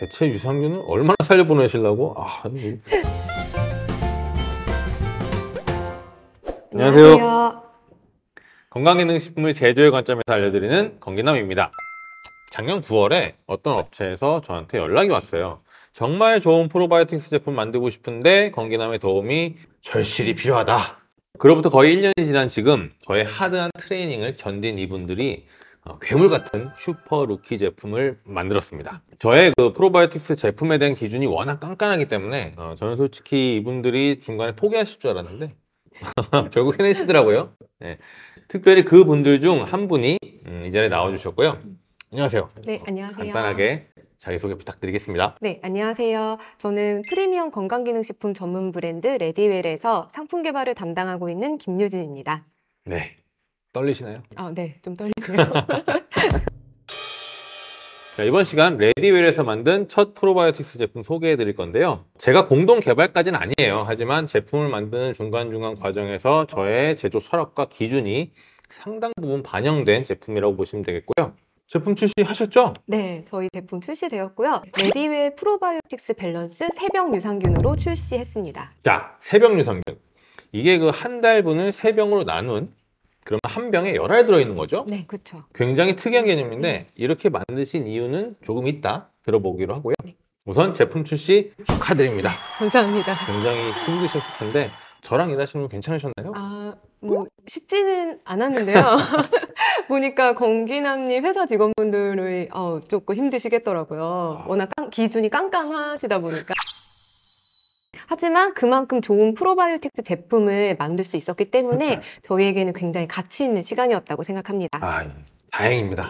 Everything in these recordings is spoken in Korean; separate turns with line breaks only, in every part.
대체 유산균을 얼마나 살려보내시려고? 아, 이- 안녕하세요. 건강기능식품을 제조의 관점에서 알려드리는 건기남입니다. 작년 9월에 어떤 업체에서 저한테 연락이 왔어요. 정말 좋은 프로바이오틱스 제품 만들고 싶은데 건기남의 도움이 절실히 필요하다. 그로부터 거의 1년이 지난 지금 저의 하드한 트레이닝을 견딘 이분들이 어, 괴물 같은 슈퍼 루키 제품을 만들었습니다. 저의 그 프로바이오틱스 제품에 대한 기준이 워낙 깐깐하기 때문에 어, 저는 솔직히 이분들이 중간에 포기하실 줄 알았는데 결국 해내시더라고요. 네. 특별히 그 분들 중 한 분이 음, 이 자리에 나와주셨고요. 안녕하세요.
네, 안녕하세요.
간단하게 자기소개 부탁드리겠습니다.
네, 안녕하세요. 저는 프리미엄 건강기능식품 전문 브랜드 레디웰에서 상품 개발을 담당하고 있는 김유진입니다.
네. 떨리시나요?
아, 네, 좀 떨리고요.
자, 이번 시간 레디웰에서 만든 첫 프로바이오틱스 제품 소개해 드릴 건데요. 제가 공동 개발까지는 아니에요. 하지만 제품을 만드는 중간중간 과정에서 저의 제조 철학과 기준이 상당 부분 반영된 제품이라고 보시면 되겠고요. 제품 출시하셨죠?
네, 저희 제품 출시되었고요. 레디웰 프로바이오틱스 밸런스 세병 유산균으로 출시했습니다.
자, 세병 유산균. 이게 그 한 달분을 세 병으로 나눈 그러면 한 병에 열알 들어있는 거죠?
네, 그렇죠.
굉장히 특이한 개념인데 이렇게 만드신 이유는 조금 있다 들어보기로 하고요.
네.
우선 제품 출시 축하드립니다.
감사합니다.
굉장히 힘드셨을 텐데 저랑 일하시는 분 괜찮으셨나요?
아, 뭐 쉽지는 않았는데요. 보니까 건기남님 회사 직원분들이 어, 조금 힘드시겠더라고요. 워낙 깡- 기준이 깜깜하시다 보니까. 하지만 그만큼 좋은 프로바이오틱스 제품을 만들 수 있었기 때문에 저희에게는 굉장히 가치 있는 시간이었다고 생각합니다.
아, 예. 다행입니다.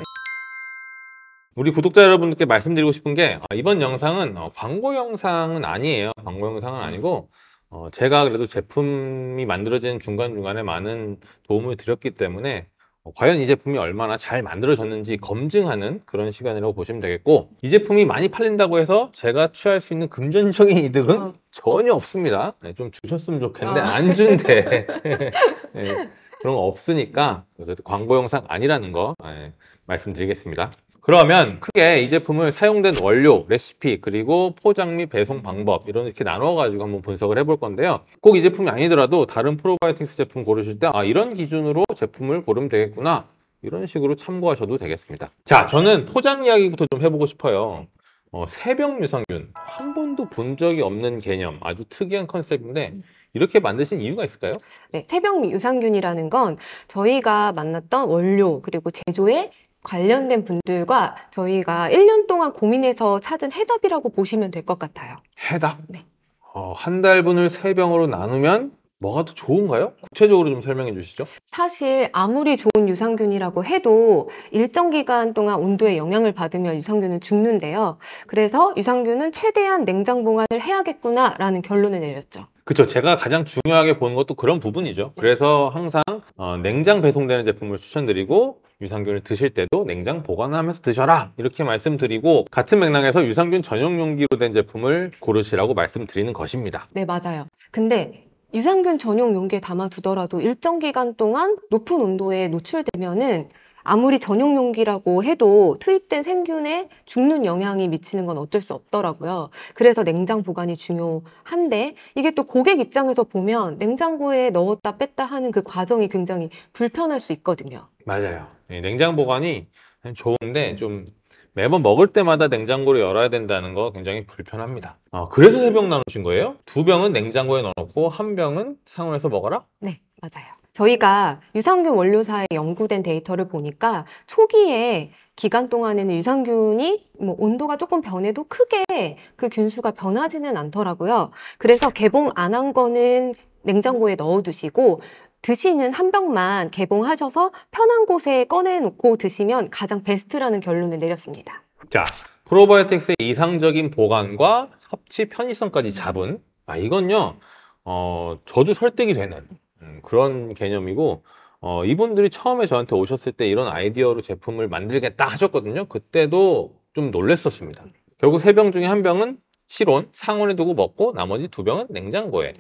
우리 구독자 여러분들께 말씀드리고 싶은 게 아, 이번 영상은 어, 광고 영상은 아니에요. 광고 영상은 아니고 어, 제가 그래도 제품이 만들어지는 중간중간에 많은 도움을 드렸기 때문에 어, 과연 이 제품이 얼마나 잘 만들어졌는지 검증하는 그런 시간이라고 보시면 되겠고 이 제품이 많이 팔린다고 해서 제가 취할 수 있는 금전적인 이득은
어.
전혀 없습니다. 네, 좀 주셨으면 좋겠는데
어.
안 준대. 네, 그런 거 없으니까 광고 영상 아니라는 거 예, 말씀드리겠습니다. 그러면 크게 이 제품을 사용된 원료, 레시피, 그리고 포장 및 배송 방법 이런 이렇게 나눠가지고 한번 분석을 해볼 건데요. 꼭 이 제품이 아니더라도 다른 프로바이오틱스 제품 고르실 때 아, 이런 기준으로 제품을 고르면 되겠구나. 이런 식으로 참고하셔도 되겠습니다. 자, 저는 포장 이야기부터 좀 해보고 싶어요. 어, 세병 유산균 한 번도 본 적이 없는 개념, 아주 특이한 컨셉인데 이렇게 만드신 이유가 있을까요?
네, 태병 유산균이라는 건 저희가 만났던 원료 그리고 제조에 관련된 분들과 저희가 1년 동안 고민해서 찾은 해답이라고 보시면 될 것 같아요.
해답.
네.
어, 한 달분을 세 병으로 나누면 뭐가 더 좋은가요? 구체적으로 좀 설명해 주시죠.
사실 아무리 좋은 유산균이라고 해도 일정 기간 동안 온도에 영향을 받으면 유산균은 죽는데요. 그래서 유산균은 최대한 냉장 보관을 해야겠구나라는 결론을 내렸죠.
그렇죠. 제가 가장 중요하게 보는 것도 그런 부분이죠. 그래서 항상 어, 냉장 배송되는 제품을 추천드리고 유산균을 드실 때도 냉장 보관하면서 드셔라 이렇게 말씀드리고 같은 맥락에서 유산균 전용 용기로 된 제품을 고르시라고 말씀드리는 것입니다.
네, 맞아요. 근데 유산균 전용 용기에 담아두더라도 일정 기간 동안 높은 온도에 노출되면은 아무리 전용 용기라고 해도 투입된 생균에 죽는 영향이 미치는 건 어쩔 수 없더라고요. 그래서 냉장 보관이 중요한데 이게 또 고객 입장에서 보면 냉장고에 넣었다 뺐다 하는 그 과정이 굉장히 불편할 수 있거든요.
맞아요. 네, 냉장 보관이 좋은데 좀 매번 먹을 때마다 냉장고를 열어야 된다는 거 굉장히 불편합니다. 아, 그래서 세 병 나누신 거예요? 두 병은 냉장고에 넣어놓고 한 병은 상온에서 먹어라?
네, 맞아요. 저희가 유산균 원료사에 연구된 데이터를 보니까 초기에 기간 동안에는 유산균이 뭐 온도가 조금 변해도 크게 그 균수가 변하지는 않더라고요. 그래서 개봉 안 한 거는 냉장고에 넣어 두시고 드시는 한 병만 개봉하셔서 편한 곳에 꺼내놓고 드시면 가장 베스트라는 결론을 내렸습니다.
자, 프로바이오틱스의 이상적인 보관과 섭취 편의성까지 잡은, 아, 이건요, 어, 저도 설득이 되는 음, 그런 개념이고, 어, 이분들이 처음에 저한테 오셨을 때 이런 아이디어로 제품을 만들겠다 하셨거든요. 그때도 좀 놀랬었습니다. 결국 세 병 중에 한 병은 실온, 상온에 두고 먹고, 나머지 두 병은 냉장고에.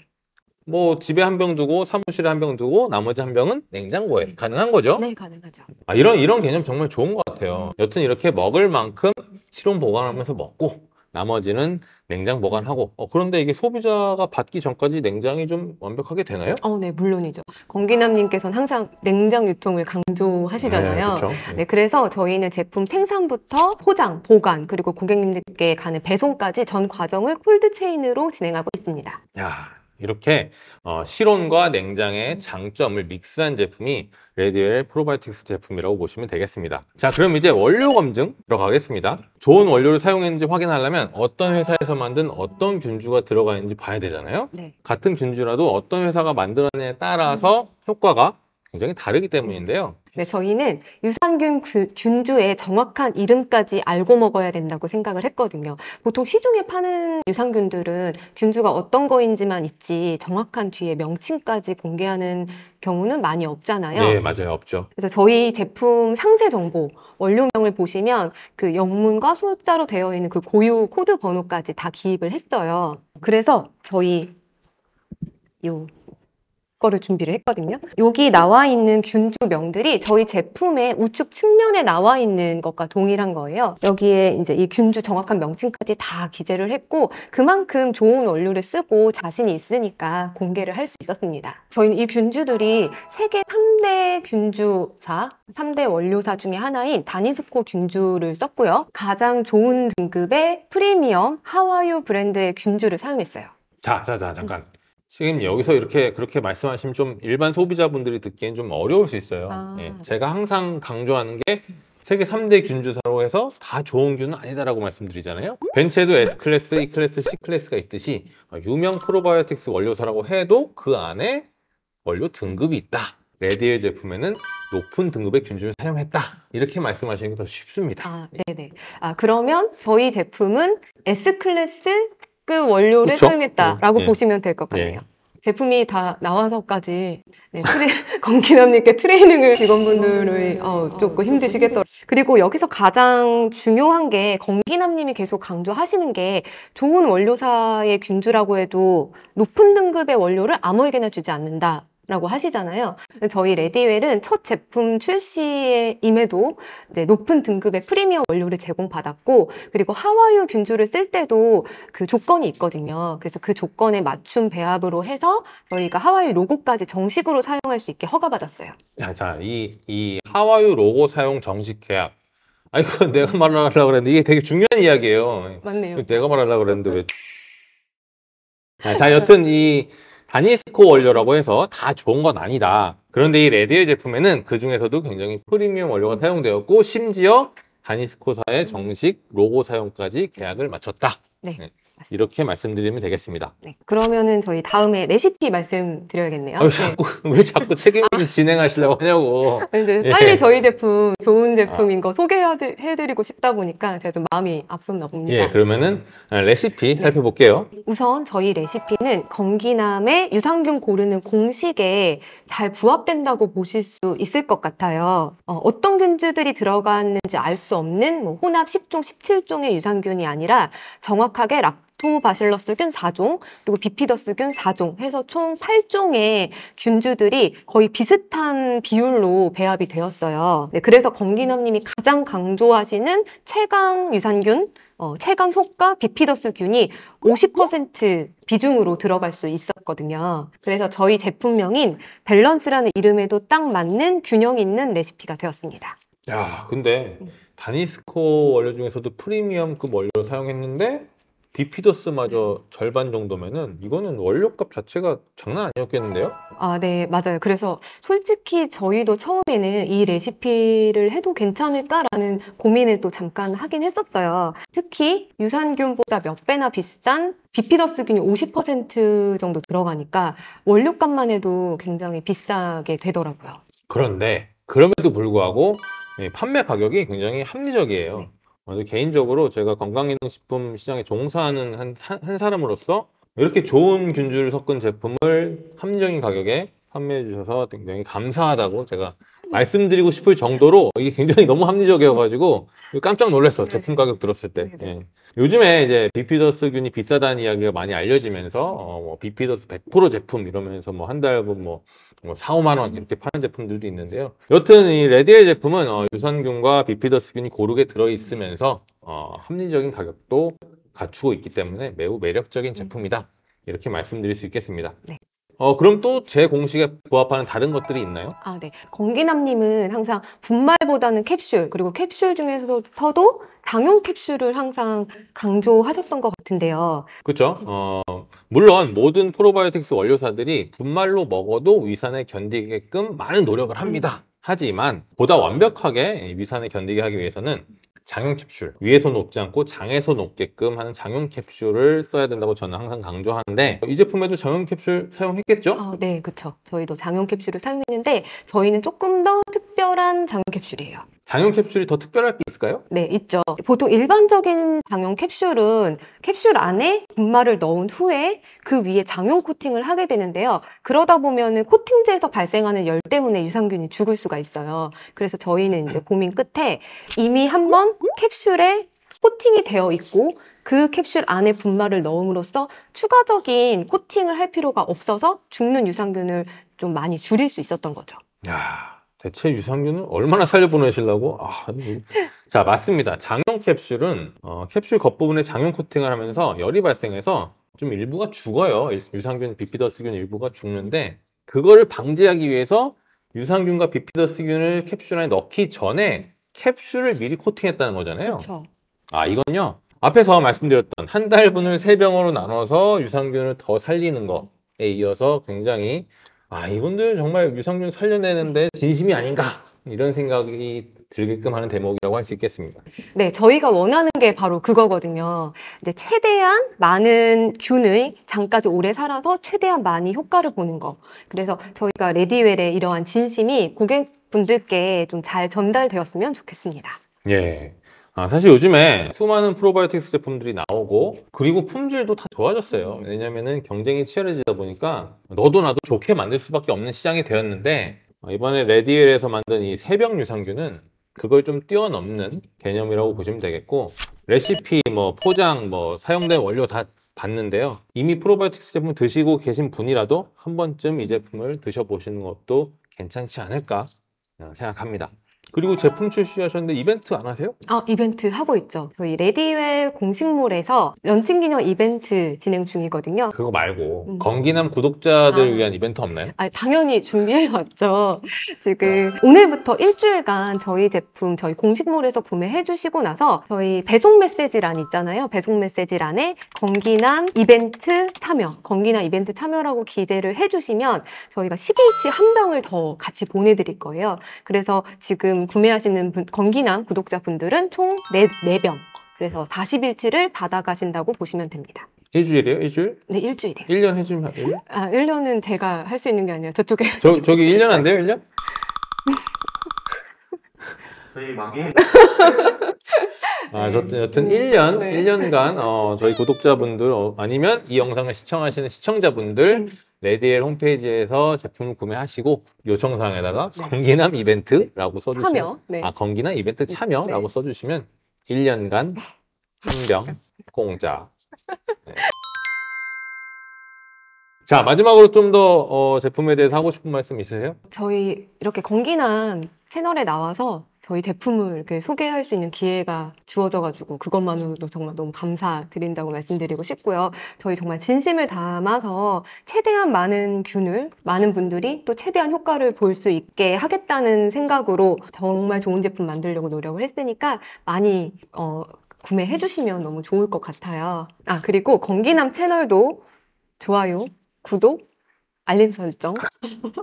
뭐, 집에 한 병 두고, 사무실에 한 병 두고, 나머지 한 병은 냉장고에. 가능한 거죠?
네, 가능하죠.
아, 이런, 이런 개념 정말 좋은 것 같아요. 여튼 이렇게 먹을 만큼 실온 보관하면서 먹고, 나머지는 냉장 보관하고. 어, 그런데 이게 소비자가 받기 전까지 냉장이 좀 완벽하게 되나요?
어, 네, 물론이죠. 건기남님께서는 항상 냉장 유통을 강조하시잖아요.
네, 그렇죠.
네, 그래서 저희는 제품 생산부터 포장, 보관, 그리고 고객님들께 가는 배송까지 전 과정을 콜드체인으로 진행하고 있습니다.
야, 이렇게 어, 실온과 냉장의 장점을 믹스한 제품이 레디웰 프로바이오틱스 제품이라고 보시면 되겠습니다. 자, 그럼 이제 원료 검증 들어가겠습니다. 좋은 원료를 사용했는지 확인하려면 어떤 회사에서 만든 어떤 균주가 들어가 있는지 봐야 되잖아요.
네.
같은 균주라도 어떤 회사가 만들어내에 따라서 효과가 굉장히 다르기 때문인데요.
네, 저희는 유산균 구- 균주의 정확한 이름까지 알고 먹어야 된다고 생각을 했거든요. 보통 시중에 파는 유산균들은 균주가 어떤 거인지만 있지 정확한 뒤에 명칭까지 공개하는 경우는 많이 없잖아요.
네, 맞아요. 없죠.
그래서 저희 제품 상세 정보, 원료명을 보시면 그 영문과 숫자로 되어 있는 그 고유 코드 번호까지 다 기입을 했어요. 그래서 저희 요 거를 준비를 했거든요. 여기 나와 있는 균주명들이 저희 제품의 우측 측면에 나와 있는 것과 동일한 거예요. 여기에 이제 이 균주 정확한 명칭까지 다 기재를 했고 그만큼 좋은 원료를 쓰고 자신이 있으니까 공개를 할 수 있었습니다. 저희는 이 균주들이 세계 3대 균주사, 3대 원료사 중에 하나인 다니스코 균주를 썼고요. 가장 좋은 등급의 프리미엄 하와유 브랜드의 균주를 사용했어요.
자, 자, 자, 잠깐. 지금 여기서 이렇게 그렇게 말씀하시면 좀 일반 소비자분들이 듣기엔 좀 어려울 수 있어요.
아.
예, 제가 항상 강조하는 게 세계 3대 균주사로 해서 다 좋은 균은 아니다라고 말씀드리잖아요. 벤츠에도 S클래스, E클래스, C클래스가 있듯이 어, 유명 프로바이오틱스 원료사라고 해도 그 안에 원료 등급이 있다. 레디웰 제품에는 높은 등급의 균주를 사용했다. 이렇게 말씀하시는 게 더 쉽습니다.
아, 네네. 아, 그러면 저희 제품은 S클래스 급 원료를
그쵸?
사용했다라고
예.
보시면 될 것 같네요.
예.
제품이 다 나와서까지 네, 트레, 건기남님께 트레이닝을 직원분들이 어, 조금 힘드시겠더라고요. 그리고 여기서 가장 중요한 게 건기남님이 계속 강조하시는 게 좋은 원료사의 균주라고 해도 높은 등급의 원료를 아무에게나 주지 않는다. 라고 하시잖아요. 저희 레디웰은 첫 제품 출시임에도 높은 등급의 프리미엄 원료를 제공받았고, 그리고 하와유 균주를 쓸 때도 그 조건이 있거든요. 그래서 그 조건에 맞춤 배합으로 해서 저희가 하와유 로고까지 정식으로 사용할 수 있게 허가받았어요.
야, 자, 이, 이 하와유 로고 사용 정식 계약. 아, 이거 내가 말하려고 그랬는데 이게 되게 중요한 이야기예요.
맞네요.
내가 말하려고 그랬는데 왜. 아, 자, 여튼 이 다니스코 원료라고 해서 다 좋은 건 아니다. 그런데 이 레디엘 제품에는 그 중에서도 굉장히 프리미엄 원료가 사용되었고, 심지어 다니스코사의 정식 로고 사용까지 계약을 마쳤다.
네.
이렇게 말씀드리면 되겠습니다.
네. 그러면은 저희 다음에 레시피 말씀드려야겠네요.
아, 왜 자꾸, 왜 자꾸 책임을 진행하시려고 하냐고.
네.
예.
빨리 저희 제품, 좋은 제품인 거 소개해드리고 싶다 보니까 제가 좀 마음이 앞섰나 봅니다.
예, 그러면은 레시피 살펴볼게요.
우선 저희 레시피는 건기남의 유산균 고르는 공식에 잘 부합된다고 보실 수 있을 것 같아요. 어, 떤 균주들이 들어갔는지 알 수 없는 뭐 혼합 10종, 17종의 유산균이 아니라 정확하게 락 토바실러스균 4종, 그리고 비피더스균 4종 해서 총 8종의 균주들이 거의 비슷한 비율로 배합이 되었어요. 네, 그래서 건기남님이 가장 강조하시는 최강 유산균, 어, 최강 효과 비피더스균이 50% 비중으로 들어갈 수 있었거든요. 그래서 저희 제품명인 밸런스라는 이름에도 딱 맞는 균형 있는 레시피가 되었습니다.
야, 근데 다니스코 원료 중에서도 프리미엄급 원료를 사용했는데 비피더스마저 절반 정도면은 이거는 원료값 자체가 장난 아니었겠는데요?
아, 네, 맞아요. 그래서 솔직히 저희도 처음에는 이 레시피를 해도 괜찮을까라는 고민을 또 잠깐 하긴 했었어요. 특히 유산균보다 몇 배나 비싼 비피더스균이 50% 정도 들어가니까 원료값만 해도 굉장히 비싸게 되더라고요.
그런데 그럼에도 불구하고 이 판매 가격이 굉장히 합리적이에요.
네.
개인적으로 제가 건강기능식품 시장에 종사하는 한, 사- 한 사람으로서 이렇게 좋은 균주를 섞은 제품을 합리적인 가격에 판매해 주셔서 굉장히 감사하다고 제가 말씀드리고 싶을 정도로 이게 굉장히 너무 합리적이어가지고 깜짝 놀랐어
네.
제품 가격 들었을 때.
네, 네.
예. 요즘에 이제 비피더스균이 비싸다는 이야기가 많이 알려지면서 어, 뭐 비피더스 100% 제품 이러면서 뭐 한 달분 뭐, 뭐 4, 5만 원 이렇게 파는 제품들도 있는데요. 여튼 이 레디웰 제품은 어, 유산균과 비피더스균이 고르게 들어 있으면서 어, 합리적인 가격도 갖추고 있기 때문에 매우 매력적인 제품이다. 이렇게 말씀드릴 수 있겠습니다.
네.
어, 그럼 또 제 공식에 부합하는 다른 것들이 있나요?
아, 네. 건기남님은 항상 분말보다는 캡슐, 그리고 캡슐 중에서도 장용 캡슐을 항상 강조하셨던 것 같은데요.
그렇죠. 어, 물론 모든 프로바이오틱스 원료사들이 분말로 먹어도 위산에 견디게끔 많은 노력을 합니다. 하지만 보다 완벽하게 위산에 견디게 하기 위해서는 장용 캡슐 위에서 녹지 않고 장에서 녹게끔 하는 장용 캡슐을 써야 된다고 저는 항상 강조하는데 이 제품에도 장용 캡슐 사용했겠죠?
아, 네, 그쵸. 저희도 장용 캡슐을 사용했는데 저희는 조금 더 특 별한 장용 캡슐이에요.
장용 캡슐이 더 특별할 게 있을까요?
네, 있죠. 보통 일반적인 장용 캡슐은 캡슐 안에 분말을 넣은 후에 그 위에 장용 코팅을 하게 되는데요. 그러다 보면은 코팅제에서 발생하는 열 때문에 유산균이 죽을 수가 있어요. 그래서 저희는 이제 고민 끝에 이미 한번 캡슐에 코팅이 되어 있고 그 캡슐 안에 분말을 넣음으로써 추가적인 코팅을 할 필요가 없어서 죽는 유산균을 좀 많이 줄일 수 있었던 거죠.
야, 대체 유산균을 얼마나 살려보내시려고? 아, 이거- 자, 맞습니다. 장용 캡슐은 어, 캡슐 겉부분에 장용 코팅을 하면서 열이 발생해서 좀 일부가 죽어요. 유산균, 비피더스균 일부가 죽는데 그거를 방지하기 위해서 유산균과 비피더스균을 캡슐 안에 넣기 전에 캡슐을 미리 코팅했다는 거잖아요.
그렇죠.
아, 이건요. 앞에서 말씀드렸던 한 달분을 세 병으로 나눠서 유산균을 더 살리는 것에 이어서 굉장히 아, 이분들 정말 유산균 살려내는데 진심이 아닌가 이런 생각이 들게끔 하는 대목이라고 할 수 있겠습니다.
네, 저희가 원하는 게 바로 그거거든요. 이제 최대한 많은 균을 장까지 오래 살아서 최대한 많이 효과를 보는 거. 그래서 저희가 레디웰의 이러한 진심이 고객분들께 좀 잘 전달되었으면 좋겠습니다.
예. 아, 사실 요즘에 수많은 프로바이오틱스 제품들이 나오고 그리고 품질도 다 좋아졌어요. 왜냐면은 경쟁이 치열해지다 보니까 너도 나도 좋게 만들 수밖에 없는 시장이 되었는데 어, 이번에 레디웰에서 만든 이 세병 유산균은 그걸 좀 뛰어넘는 개념이라고 보시면 되겠고 레시피, 뭐 포장, 뭐 사용된 원료 다 봤는데요. 이미 프로바이오틱스 제품 드시고 계신 분이라도 한 번쯤 이 제품을 드셔보시는 것도 괜찮지 않을까 생각합니다. 그리고 제품 출시하셨는데 이벤트 안 하세요?
아, 이벤트 하고 있죠. 저희 레디웰 공식몰에서 런칭 기념 이벤트 진행 중이거든요.
그거 말고
음.
건기남 구독자들
아.
위한 이벤트 없나요?
아, 당연히 준비해왔죠. 지금 오늘부터 일주일간 저희 제품 저희 공식몰에서 구매해 주시고 나서 저희 배송 메시지란 있잖아요. 배송 메시지란에 건기남 이벤트 참여, 건기남 이벤트 참여라고 기재를 해주시면 저희가 10일치 한 병을 더 같이 보내드릴 거예요. 그래서 지금 구매하시는 분, 건기남 구독자분들은 총 4, 병 그래서 40일치를 받아가신다고 보시면 됩니다.
일주일이에요? 일주일?
네, 일주일이에요.
1년 해주면 1년?
아, 1년은 제가 할 수 있는 게 아니라 저쪽에
저, 저기 1년 안 돼요? 1년?
저희 망해.
아, 저, 여튼 1년,
네.
1년간 어, 저희 구독자분들 어, 아니면 이 영상을 시청하시는 시청자분들
음.
레디엘 홈페이지에서 제품을 구매하시고 요청사항에다가
네.
건기남 이벤트라고 써주시면
참여. 네.
아, 건기남 이벤트 참여라고
네.
써주시면 1년간 한 병 공짜. 네. 자, 마지막으로 좀더 어, 제품에 대해서 하고 싶은 말씀 있으세요?
저희 이렇게 건기남 채널에 나와서 저희 제품을 이렇게 소개할 수 있는 기회가 주어져가지고 그것만으로도 정말 너무 감사드린다고 말씀드리고 싶고요. 저희 정말 진심을 담아서 최대한 많은 균을 많은 분들이 또 최대한 효과를 볼 수 있게 하겠다는 생각으로 정말 좋은 제품 만들려고 노력을 했으니까 많이 어, 구매해 주시면 너무 좋을 것 같아요. 아 그리고 건기남 채널도 좋아요, 구독, 알림 설정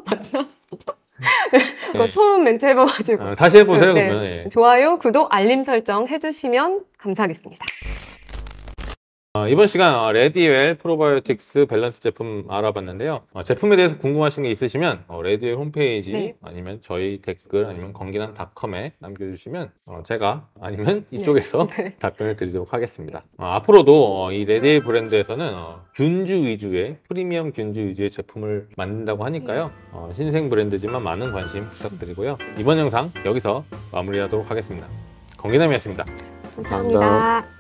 맞나?
네.
처음 멘트 해봐가지고
어, 다시 해보세요,
네.
그러면. 예.
좋아요, 구독, 알림 설정 해주시면 감사하겠습니다.
어, 이번 시간 어, 레디웰 프로바이오틱스 밸런스 제품 알아봤는데요. 어, 제품에 대해서 궁금하신 게 있으시면 어, 레디웰 홈페이지
네.
아니면 저희 댓글 아니면 건기남닷컴에 남겨주시면 어, 제가 아니면 이쪽에서
네.
답변을 드리도록 하겠습니다. 어, 앞으로도 어, 이 레디웰 브랜드에서는 어, 균주 위주의 프리미엄 균주 위주의 제품을 만든다고 하니까요. 어, 신생 브랜드지만 많은 관심 부탁드리고요. 이번 영상 여기서 마무리하도록 하겠습니다. 건기남이었습니다.
감사합니다.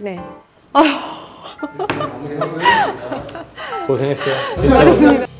네.
고생했어요. 진짜로.